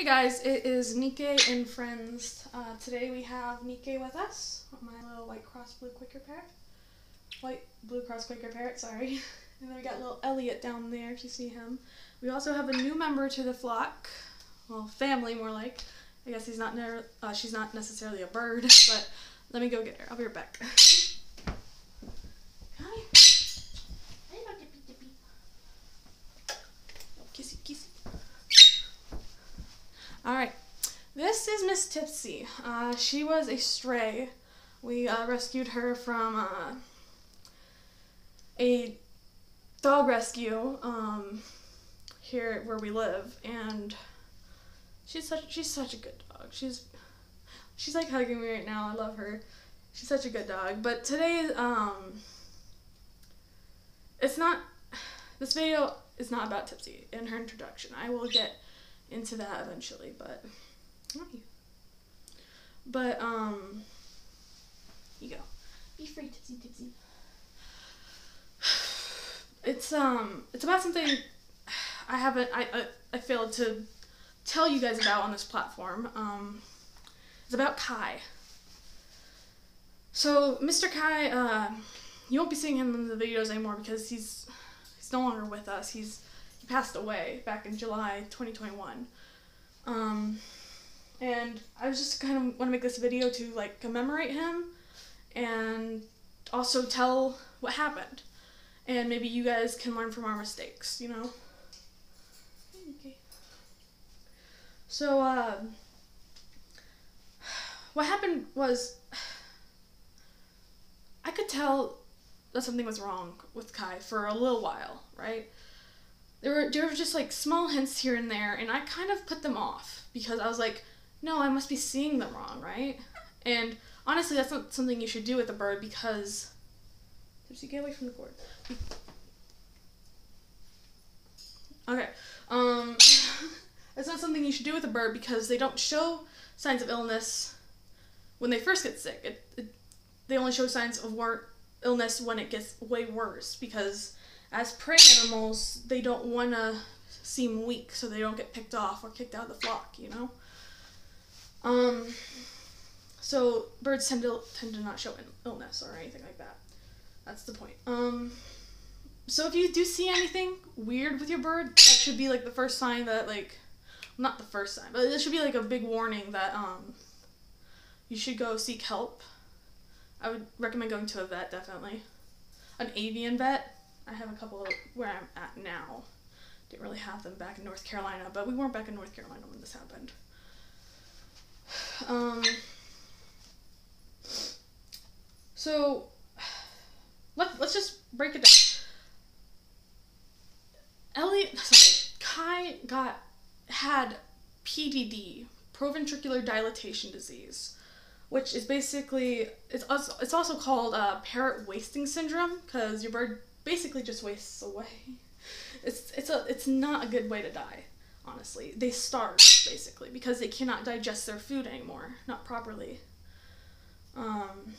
Hey guys, it is Nike and friends. Uh, today we have Nike with us, my little white cross blue Quaker parrot. White blue cross Quaker parrot, sorry. and then we got little Elliot down there if you see him. We also have a new member to the flock, well, family more like. I guess he's not uh, she's not necessarily a bird, but let me go get her. I'll be right back. All right. This is Miss Tipsy. Uh, she was a stray. We uh, rescued her from uh, a dog rescue um, here where we live, and she's such she's such a good dog. She's she's like hugging me right now. I love her. She's such a good dog. But today, um, it's not. This video is not about Tipsy in her introduction. I will get into that eventually, but but um you go. Be free, Tipsy Tipsy. It's um it's about something I haven't I, I I failed to tell you guys about on this platform. Um it's about Kai. So Mr. Kai, uh, you won't be seeing him in the videos anymore because he's he's no longer with us. He's he passed away back in July 2021. Um, and I was just kind of want to make this video to like commemorate him and also tell what happened. And maybe you guys can learn from our mistakes, you know? Okay. So, uh, what happened was I could tell that something was wrong with Kai for a little while, right? There were there were just like small hints here and there, and I kind of put them off because I was like, no, I must be seeing them wrong, right? And honestly, that's not something you should do with a bird because. Did you get away from the cord? Okay. Um, it's not something you should do with a bird because they don't show signs of illness when they first get sick. It, it they only show signs of war- illness when it gets way worse because as prey animals, they don't want to seem weak so they don't get picked off or kicked out of the flock, you know? Um, so birds tend to tend to not show illness or anything like that. That's the point. Um, so if you do see anything weird with your bird, that should be like the first sign that like, not the first sign, but it should be like a big warning that um, you should go seek help. I would recommend going to a vet definitely, an avian vet I have a couple of where I'm at now. Didn't really have them back in North Carolina, but we weren't back in North Carolina when this happened. Um, so let, let's just break it down. Elliot, sorry, Kai got had PDD, proventricular dilatation disease, which is basically it's also, it's also called uh, parrot wasting syndrome because your bird basically just wastes away. It's it's a it's not a good way to die, honestly. They starve basically because they cannot digest their food anymore, not properly. Um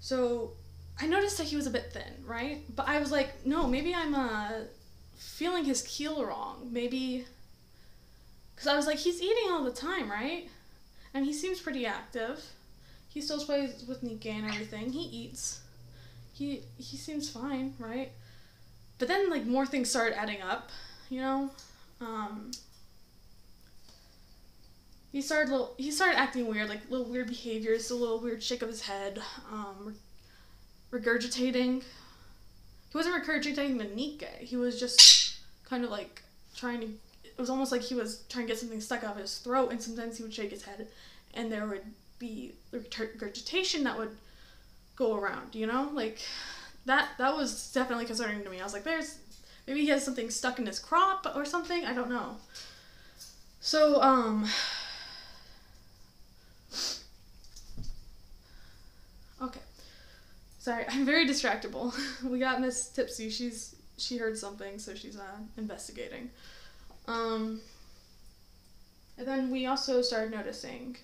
So I noticed that he was a bit thin, right? But I was like, no, maybe I'm uh feeling his keel wrong. Maybe cuz I was like he's eating all the time, right? And he seems pretty active. He still plays with Nike and everything. He eats he he seems fine, right? But then like more things started adding up, you know. Um, he started little, he started acting weird, like little weird behaviors, a little weird shake of his head, um, regurgitating. He wasn't regurgitating the Nike. He was just kind of like trying to. It was almost like he was trying to get something stuck out of his throat, and sometimes he would shake his head, and there would be regurgitation that would go around, you know? Like that that was definitely concerning to me. I was like, there's maybe he has something stuck in his crop or something. I don't know. So, um Okay. Sorry, I'm very distractible. we got Miss Tipsy. She's she heard something, so she's uh, investigating. Um, and then we also started noticing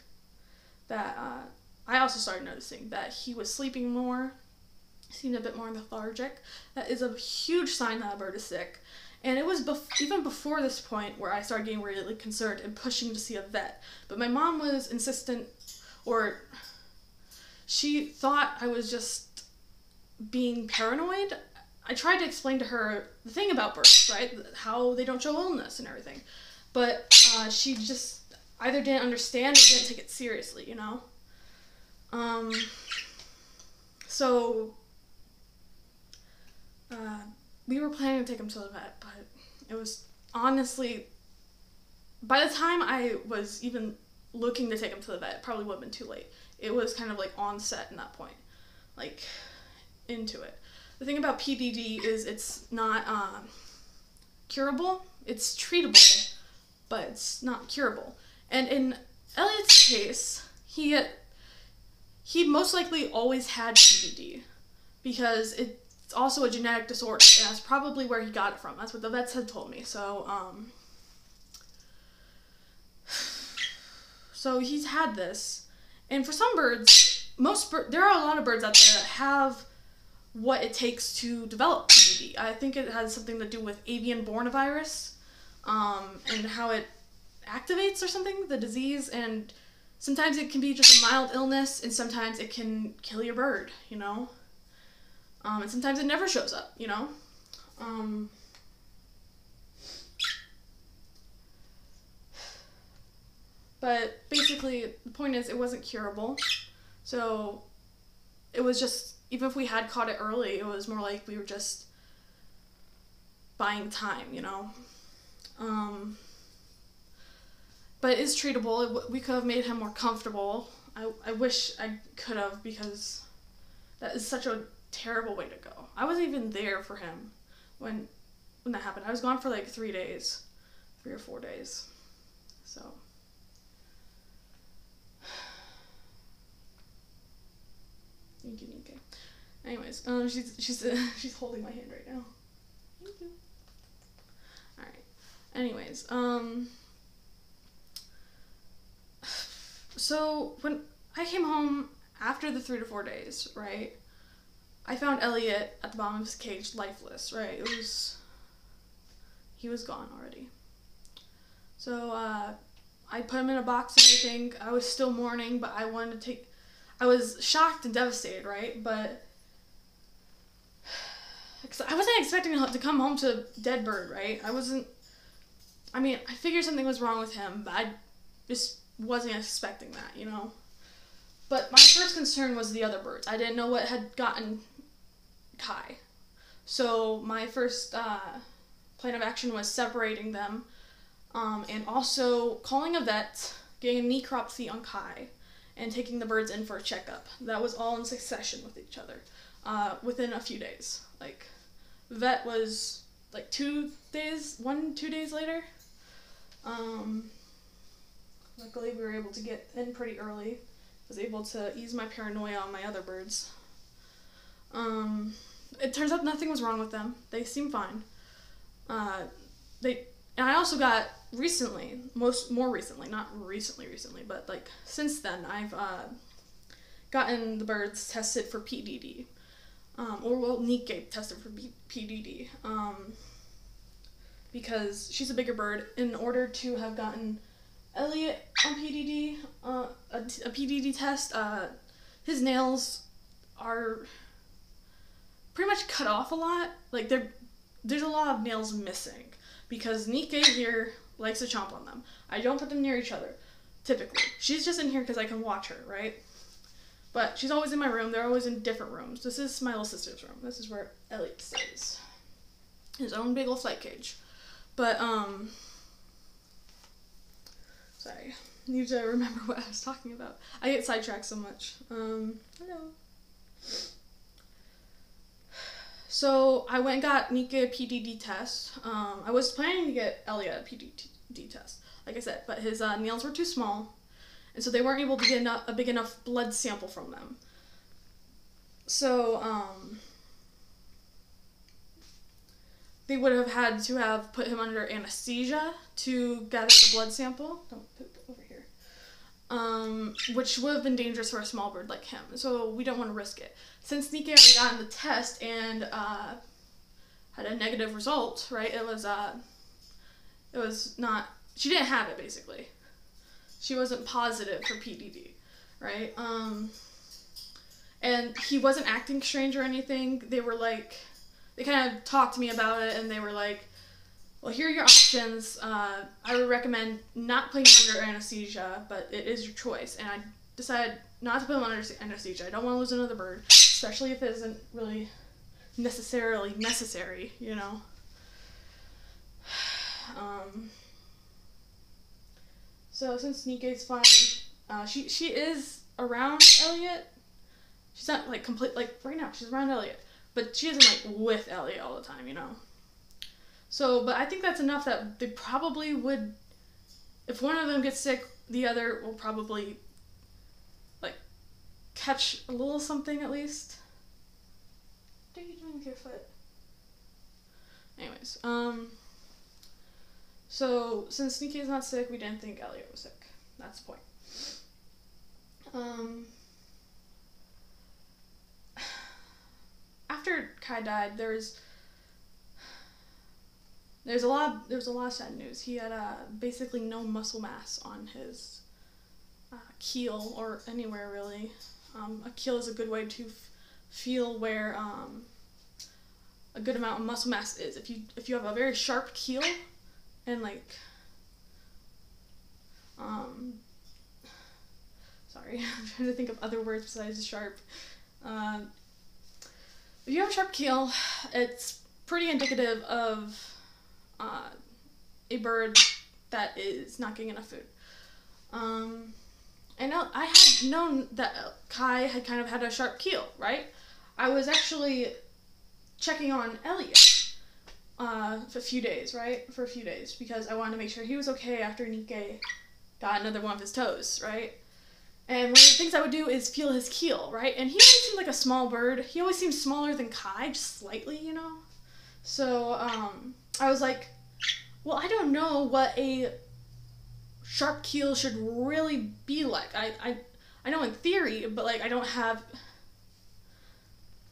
that uh, I also started noticing that he was sleeping more, seemed a bit more lethargic. That is a huge sign that a bird is sick. And it was bef- even before this point where I started getting really concerned and pushing to see a vet. But my mom was insistent, or she thought I was just being paranoid. I tried to explain to her the thing about birds, right? How they don't show illness and everything. But uh, she just either didn't understand or didn't take it seriously, you know? Um, so, uh, we were planning to take him to the vet, but it was honestly, by the time I was even looking to take him to the vet, it probably would have been too late. It was kind of like on set in that point, like into it. The thing about PDD is it's not um, curable. It's treatable, but it's not curable. And in Elliot's case, he he most likely always had PDD because it's also a genetic disorder. And that's probably where he got it from. That's what the vets had told me. So, um, so he's had this. And for some birds, most there are a lot of birds out there that have what it takes to develop PDD. I think it has something to do with avian bornavirus um, and how it activates or something, the disease. And sometimes it can be just a mild illness, and sometimes it can kill your bird, you know? Um, and sometimes it never shows up, you know? Um, but basically, the point is, it wasn't curable. So it was just even if we had caught it early, it was more like we were just buying time, you know. Um, but it's treatable. We could have made him more comfortable. I, I wish I could have because that is such a terrible way to go. I wasn't even there for him when when that happened. I was gone for like three days, three or four days. So. Thank you, Nike. Anyways, um, she's she's uh, she's holding my hand right now. Thank you. All right. Anyways, um. So when I came home after the three to four days, right, I found Elliot at the bottom of his cage, lifeless. Right, it was. He was gone already. So uh, I put him in a box and everything. I was still mourning, but I wanted to take. I was shocked and devastated, right? But I wasn't expecting to come home to dead bird, right? I wasn't. I mean, I figured something was wrong with him, but I just wasn't expecting that, you know. But my first concern was the other birds. I didn't know what had gotten Kai, so my first uh, plan of action was separating them, um, and also calling a vet, getting a necropsy on Kai, and taking the birds in for a checkup. That was all in succession with each other, uh, within a few days. Like vet was like two days, one, two days later. Um, luckily, we were able to get in pretty early. I Was able to ease my paranoia on my other birds. Um, it turns out nothing was wrong with them. They seem fine. Uh, they and I also got recently, most more recently, not recently, recently, but like since then, I've uh, gotten the birds tested for PDD um, or well, Nike tested for PDD um, because she's a bigger bird. In order to have gotten Elliot on PDD, uh, a, a PDD test, uh, his nails are pretty much cut off a lot. Like there, there's a lot of nails missing because Nike here likes to chomp on them. I don't put them near each other, typically. She's just in here because I can watch her, right? But she's always in my room. They're always in different rooms. This is my little sister's room. This is where Elliot stays. His own big old flight cage. But, um. Sorry. I need to remember what I was talking about. I get sidetracked so much. Um, hello. So I went and got Nike a PDD test. Um, I was planning to get Elliot a PDD test, like I said, but his uh, nails were too small and so they weren't able to get a big enough blood sample from them. So um, they would have had to have put him under anesthesia to gather the blood sample. Don't it over here. Um, which would have been dangerous for a small bird like him. So we don't want to risk it. Since Nike already gotten the test and uh, had a negative result, right? It was uh, it was not. She didn't have it basically. She wasn't positive for PDD, right? Um, and he wasn't acting strange or anything. They were like, they kind of talked to me about it, and they were like, well, here are your options. Uh, I would recommend not putting under anesthesia, but it is your choice. And I decided not to put him under anesthesia. I don't want to lose another bird, especially if it isn't really necessarily necessary, you know. Um, so since Nike's fine, uh, she she is around Elliot. She's not like complete like right now. She's around Elliot, but she isn't like with Elliot all the time, you know. So, but I think that's enough that they probably would, if one of them gets sick, the other will probably like catch a little something at least. What are you doing with your foot? Anyways, um. So since Sneaky is not sick, we didn't think Elliot was sick. That's the point. Um. After Kai died, there was there's a lot. Of, there was a lot of sad news. He had uh, basically no muscle mass on his uh, keel or anywhere really. Um, a keel is a good way to f- feel where um, a good amount of muscle mass is. If you if you have a very sharp keel, and like, um, sorry, I'm trying to think of other words besides sharp. Uh, if you have a sharp keel, it's pretty indicative of uh, a bird that is not getting enough food. Um, I know I had known that Kai had kind of had a sharp keel, right? I was actually checking on Elliot uh, for a few days, right? For a few days because I wanted to make sure he was okay after Nike got another one of his toes, right? And one of the things I would do is feel his keel, right? And he always seemed like a small bird. He always seemed smaller than Kai, just slightly, you know. So um, I was like, well, I don't know what a sharp keel should really be like. I, I, I know in theory, but like I don't have,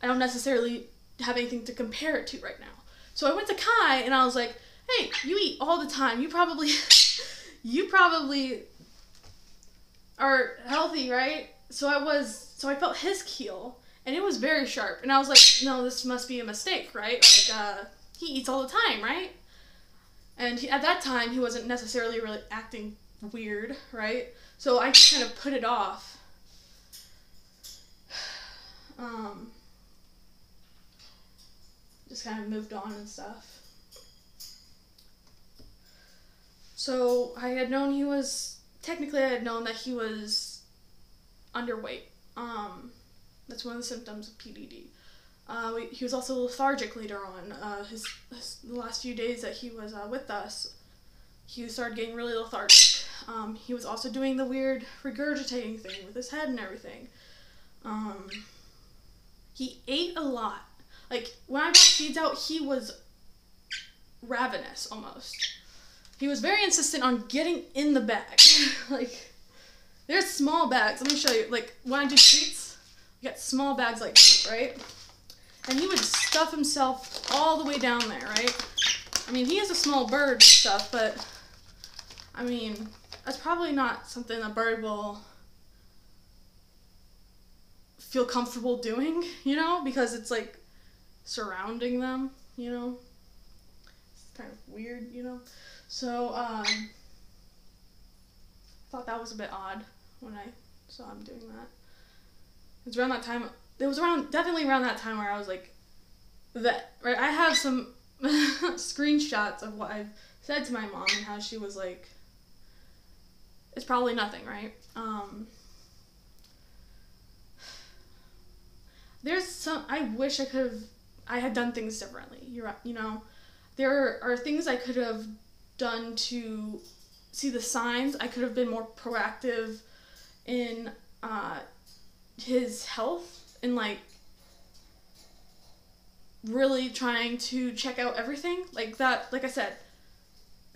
I don't necessarily have anything to compare it to right now. So I went to Kai and I was like, hey, you eat all the time. You probably, you probably are healthy, right? So I was, so I felt his keel and it was very sharp. And I was like, no, this must be a mistake, right? Like, uh, he eats all the time, right? And he, at that time, he wasn't necessarily really acting weird, right? So I just kind of put it off. Um, just kind of moved on and stuff. So I had known he was technically I had known that he was underweight. Um, that's one of the symptoms of PDD. Uh, we, he was also lethargic later on. Uh, his, his, the last few days that he was uh, with us, he started getting really lethargic. Um, he was also doing the weird regurgitating thing with his head and everything. Um, he ate a lot. Like when I got feeds out, he was ravenous almost. He was very insistent on getting in the bag. like there's small bags. Let me show you. Like when I do treats, you got small bags like this, right? And he would stuff himself all the way down there, right? I mean, he is a small bird and stuff, but I mean, that's probably not something a bird will feel comfortable doing, you know, because it's like surrounding them, you know. It's kind of weird, you know. So, um, I thought that was a bit odd when I saw him doing that. It was around that time it was around definitely around that time where I was like that right I have some screenshots of what I've said to my mom and how she was like it's probably nothing, right? Um there's some I wish I could have I had done things differently. You're you know, there are things I could have done to see the signs. I could have been more proactive in uh, his health and like really trying to check out everything. Like that like i said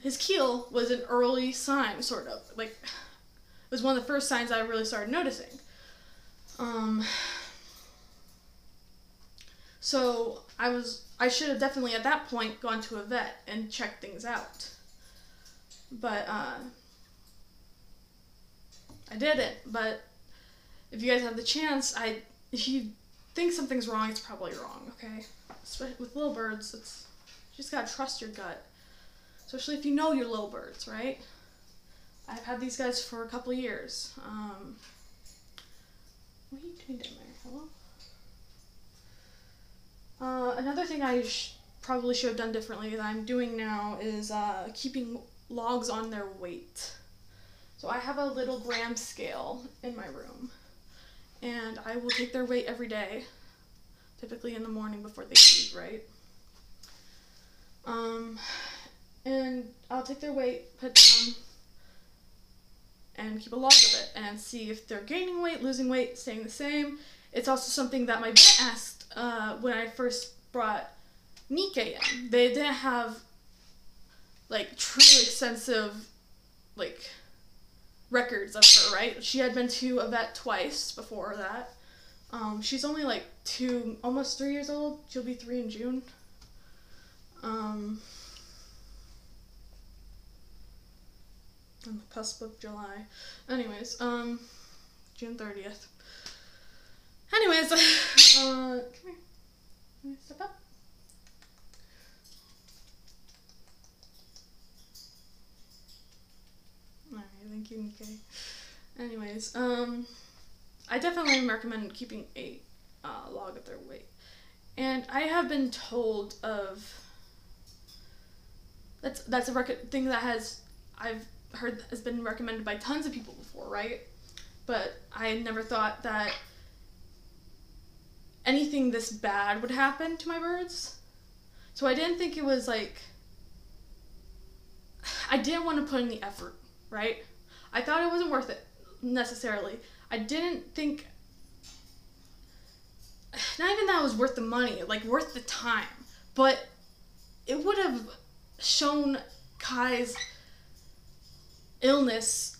his keel was an early sign sort of. Like it was one of the first signs i really started noticing. Um so i was I should have definitely at that point gone to a vet and checked things out. But uh, I didn't. But if you guys have the chance, I if you think something's wrong, it's probably wrong. Okay, with little birds, it's you just gotta trust your gut, especially if you know your little birds, right? I've had these guys for a couple years. Um, what are you doing down there? Hello. Uh, another thing I sh- probably should have done differently that I'm doing now is uh, keeping logs on their weight. So I have a little gram scale in my room, and I will take their weight every day, typically in the morning before they eat, right? Um, and I'll take their weight, put down, and keep a log of it, and see if they're gaining weight, losing weight, staying the same. It's also something that my vet asked uh, when I first brought Nike in. They didn't have like truly extensive like records of her, right? She had been to a vet twice before that. Um, she's only like two, almost three years old. She'll be three in June. Um, on the cusp of July. Anyways, um, June 30th. Anyways, uh, come here. Can step up? Alright, thank you, Nike. Anyways, um, I definitely recommend keeping a uh, log of their weight. And I have been told of that's that's a rec- thing that has I've heard has been recommended by tons of people before, right? But I never thought that anything this bad would happen to my birds. So I didn't think it was like I didn't want to put in the effort, right? I thought it wasn't worth it necessarily. I didn't think not even that it was worth the money, like worth the time, but it would have shown Kai's illness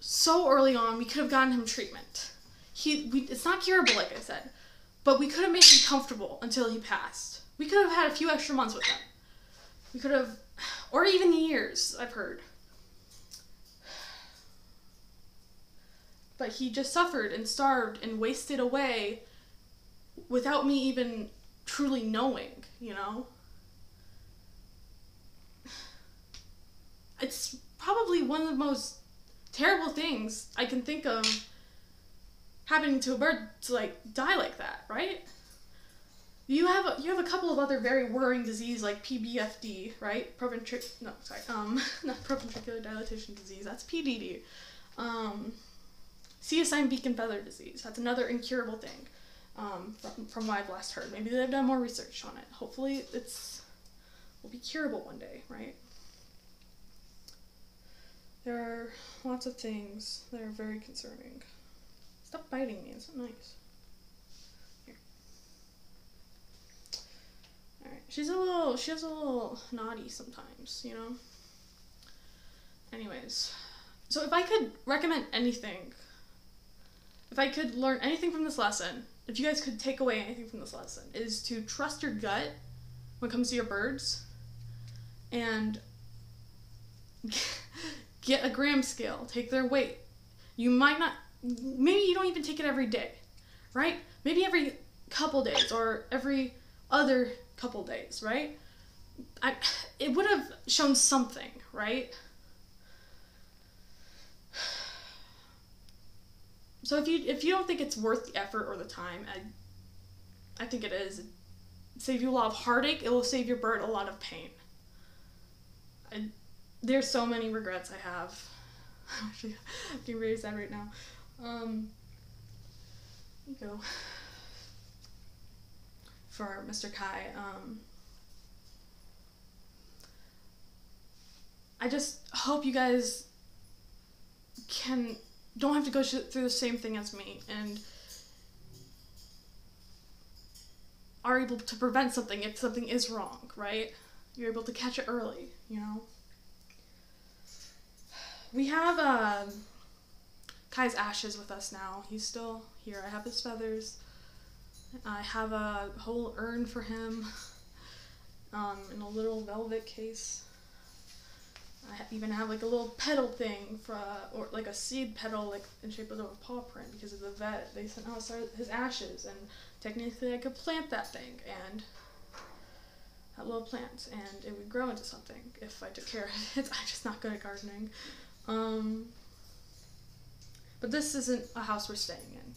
so early on. We could have gotten him treatment. He, we, it's not curable, like I said, but we could have made him comfortable until he passed. We could have had a few extra months with him. We could have, or even years, I've heard. But he just suffered and starved and wasted away without me even truly knowing, you know? It's probably one of the most terrible things I can think of happening to a bird to like die like that, right? You have a, you have a couple of other very worrying disease like PBFD, right? Proventric no sorry um not proventricular dilatation disease that's PDD. Um, beak and feather disease that's another incurable thing. Um, from, from what I've last heard, maybe they've done more research on it. Hopefully, it's will be curable one day, right? There are lots of things that are very concerning. Stop biting me, it's not nice. Here. Alright, she's a little, she she's a little naughty sometimes, you know? Anyways, so if I could recommend anything, if I could learn anything from this lesson, if you guys could take away anything from this lesson, is to trust your gut when it comes to your birds and get a gram scale, take their weight. You might not maybe you don't even take it every day, right? Maybe every couple days or every other couple days, right? I, it would have shown something, right? So if you if you don't think it's worth the effort or the time, I, I think it is. It'll save you a lot of heartache. It will save your bird a lot of pain. I, there's so many regrets I have. I'm being very sad right now. Um, you go for Mr. Kai. Um, I just hope you guys can don't have to go through the same thing as me and are able to prevent something if something is wrong, right? You're able to catch it early, you know. We have um Kai's ashes with us now. He's still here. I have his feathers. I have a whole urn for him. um, in a little velvet case. I even have like a little petal thing for, uh, or like a seed petal, like in shape of a paw print because of the vet. They sent us his ashes, and technically I could plant that thing and that little plant, and it would grow into something if I took care of it. I'm just not good at gardening. Um, but this isn't a house we're staying in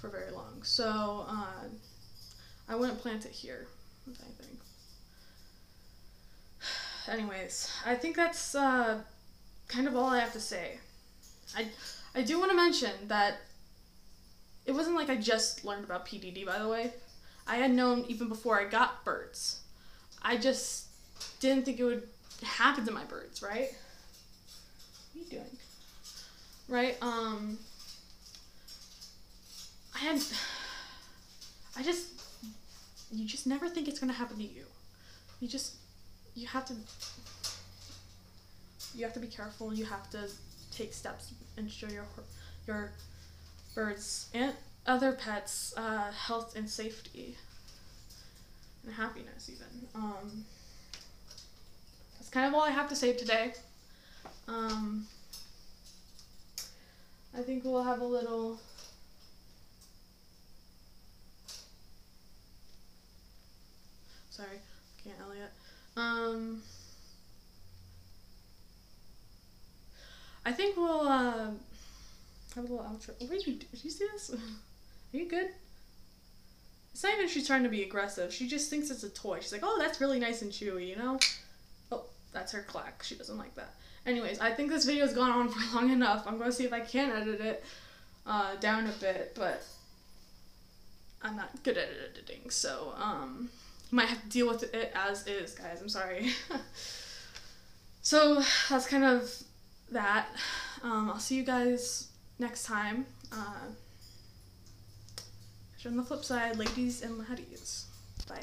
for very long, so uh, I wouldn't plant it here. I think anyways, I think that's uh, kind of all I have to say. I I do want to mention that it wasn't like I just learned about PDD. By the way, I had known even before I got birds. I just didn't think it would happen to my birds. Right? What are you doing? Right? Um. I had. I just. You just never think it's gonna happen to you. You just you have to you have to be careful. You have to take steps and ensure your your birds and other pets uh, health and safety and happiness even. Um, that's kind of all I have to say today. Um, I think we'll have a little. Sorry, can't Elliot. Um, I think we'll uh, have a little outro. Do? Did you see this? Are you good? It's not even she's trying to be aggressive. She just thinks it's a toy. She's like, oh, that's really nice and chewy, you know? Oh, that's her clack. She doesn't like that. Anyways, I think this video's gone on for long enough. I'm going to see if I can edit it uh, down a bit, but I'm not good at editing, so, um might have to deal with it as is, guys. I'm sorry. so that's kind of that. Um, I'll see you guys next time. Uh, on the flip side, ladies and laddies. Bye.